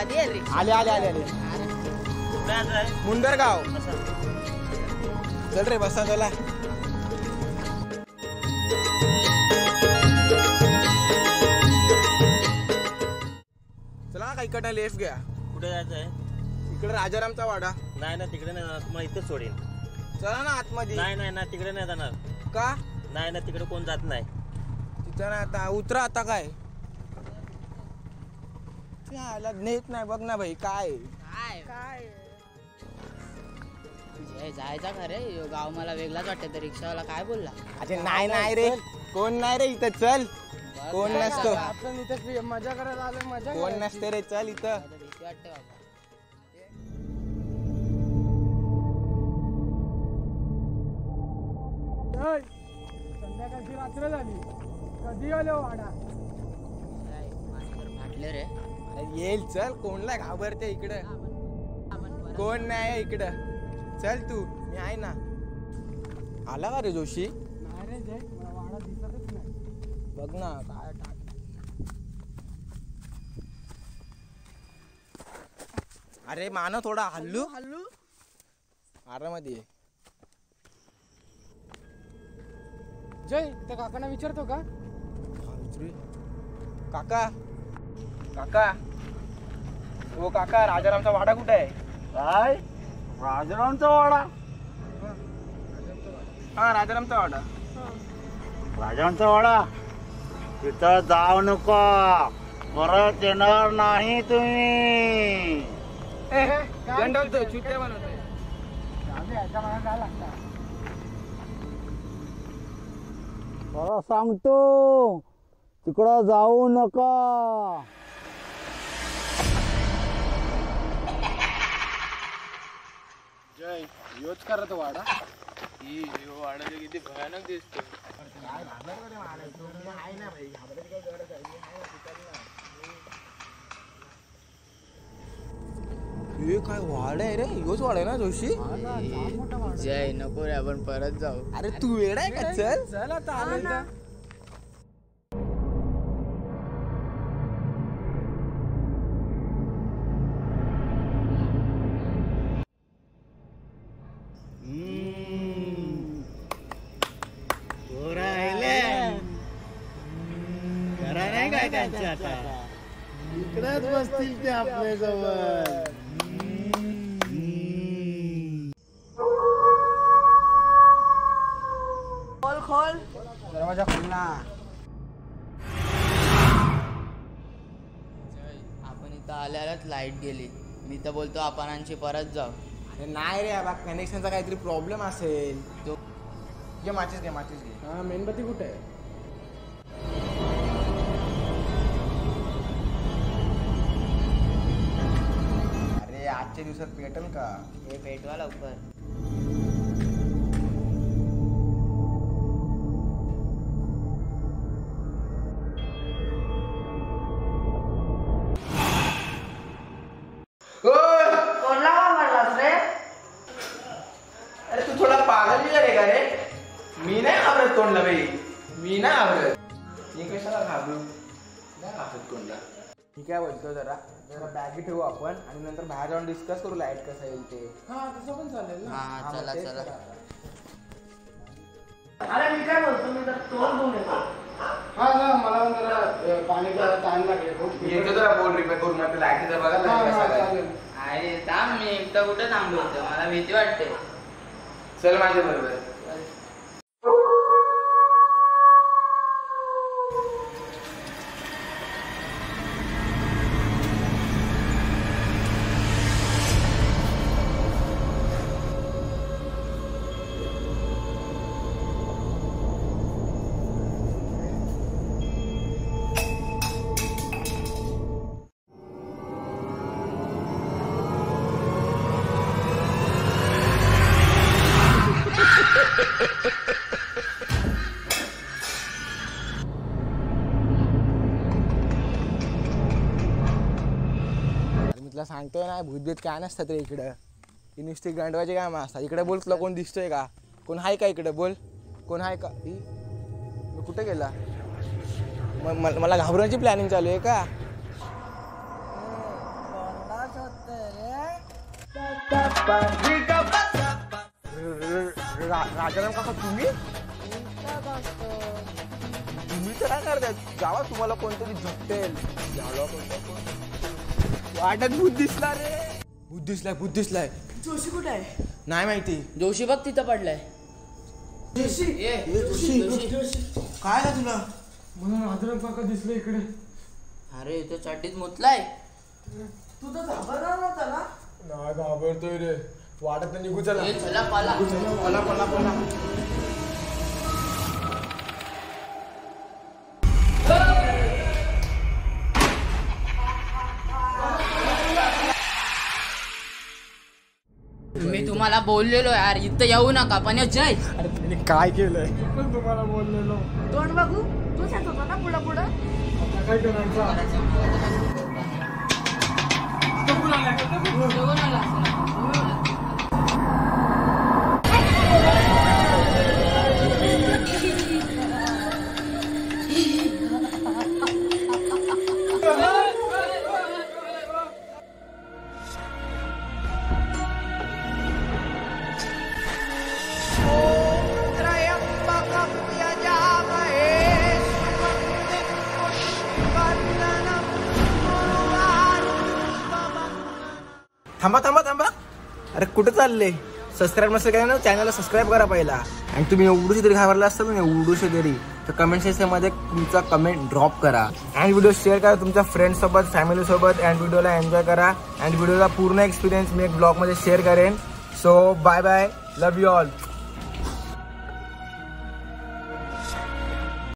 आले आले. आले आले मुंडरगाव चल रे बसा चला चला का इकडे लेफ्ट घ्या कुठे जायचं आहे? इकडे राजारामचा वाडा. नाही ना तिकडे नाही जाणार. तुम्हाला इथेच सोडेन. चला ना आतमध्ये. नाही नाही ना तिकडे नाही जाणार. का? नाही ना तिकडे कोण जात नाही. तिथं ना आता. उतरा आता काय? आला नेत नाही बघ ना भाई काय काय? काय? जायचा का रे ह्यो गाव मला वेगळाच वाटतं तर रिक्षावाला काय बोलला? अरे नाही नाही रे. कोण नाही रे इथं? चल. कोण नसतो. आपण इथं मजा करायला आलो मजा कोण नसते रे चल इथं. भीती वाटते बाबा. संध्याकाळची रात्र झाली. कधी आलो वाडा? काय, फाटले रे. येईल चल कोणला घाबरते इकडं? कोण नाही आहे इकडं? चल तू मी आहे ना. आला का रे जोशी? बघ ना काय टाक. अरे मान थोडा हल्लू. हल्लू आरामध्ये. जय त्या काकांना विचारतो का. काका. काका. ओ काका राजारामचा वाडा कुठे आहे? काय? राजारामचा वाडा? हा राजारामचा वाडा. राजारामचा वाडा? तिथं जाऊ नको. परत येणार नाही तुम्ही. बनवतोय. मला सांगतो तिकडं जाऊ नका. योच करत वाडा. ही वाडा किती भयानक दिसतो. हे काय वाडा आहे रे? योच वाडा आहे ना जोशी? जय नको रे आपण परत जाऊ. अरे तू वेडा आहे का? चल. चल आता आता इकडेच बसतील ते आपल्या जवळ दरवाजा खोल ना. जय, आपण इथं आल्यालाच लाइट गेली. मी तर बोलतो आपण आणखी परत जाऊ. अरे नाही रे बा कनेक्शनचा काहीतरी प्रॉब्लेम असेल. तो घे माचीस घे माचीस घे. हा मेणबत्ती कुठे आहे? अरे आजच्या दिवसात भेटेल का हे पेटवा लवकर अरे तू थोडा पागल बिगल आहे का रे मी नाही घाबरत तोंडला बाई मी नाही घाबरत मी कशाला घाबरू नाही घाबरत तोंडला मी काय बोलतो जरा. जरा बॅगी ठेवू आपण आणि नंतर बाहेर जाऊन डिस्कस करू लाइट कसं येईल ते. हा तसं पण चालेल ना. हा हा चला तेच चला. करा. हा ना मला पण जरा अ, पाणी प्यायला टाइम लागेल. खूप. मी येतो जरा बोर्ड रिपेअर करून लाईटीचा बघा हा, हा, कसा आहे. चालेल. अरे थांब मी एकटा कुठं थांबवतो मला भीती वाटते. चल माझ्या बरोबर. तुला सांगतोय ना भूतभीत काय नसतात रे इकडं. ही नुसती गंडवाचे काम असतात. इकडे बोल तुला कोण दिसतोय का? कोण आहे का इकडे? बोल. कोण आहे का? ई, मी कुठे गेला? मग मला घाबरण्याची प्लॅनिंग चालू आहे का? राजाराम काका तुम्ही? तुम्ही तर काय करताय जावा तुम्हाला कोणतरी झुकतेल झालं कोणतं कोण. वाटत भूत दिसला रे. भूत दिसलाय भूत दिसलाय. जोशी कुठे आहे? नाही माहिती. जोशी बघ तिथं पडलाय. ये, जोशी. काय का तुला? मला राजाराम काका दिसले इकडे. अरे तो चड्डीत मुतलाय. नाही घाबरतोय रे. वाटत निघू चला. पाला. पला पला पला. तुम्हाला बोललेलो यार इथं येऊ नका पण ये जय. अरे त्याने काय केलंय? पण तुम्हाला बोललेलो. तोंड बघू? तूच येत होता ना पुढं पुढं? आता काय करायचं? थांबा थांबा थांबा. अरे कुठं चालले? सबस्क्राईब नसेल काय ना चॅनलला सबस्क्राईब करा पहिला. आणि तुम्ही एवढूशी तरी घाबरला असतं ना एवढूशी तरी तर कमेंट सेक्शनमध्ये तुमचा कमेंट ड्रॉप करा. अँड व्हिडिओ शेअर करा तुमच्या फ्रेंड्ससोबत फॅमिलीसोबत अँड व्हिडिओला एन्जॉय करा. अँड व्हिडिओला पूर्ण एक्सपिरियन्स मी एक ब्लॉगमध्ये शेअर करेन. So bye bye love you all